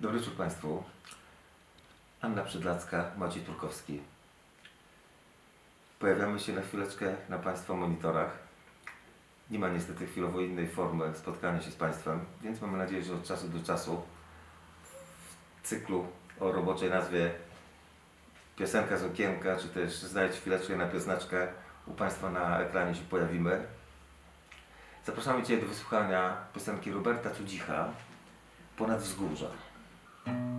Dobry wieczór Państwu. Anna Przydlacka, Maciej Turkowski. Pojawiamy się na chwileczkę na Państwa monitorach. Nie ma niestety chwilowo innej formy spotkania się z Państwem, więc mamy nadzieję, że od czasu do czasu w cyklu o roboczej nazwie Piosenka z okienka, czy też znajdź chwileczkę na pioseneczkę u Państwa na ekranie się pojawimy. Zapraszamy Cię do wysłuchania piosenki Roberta Cudzicha Ponad wzgórza. Ponad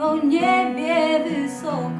po niebie wysoko.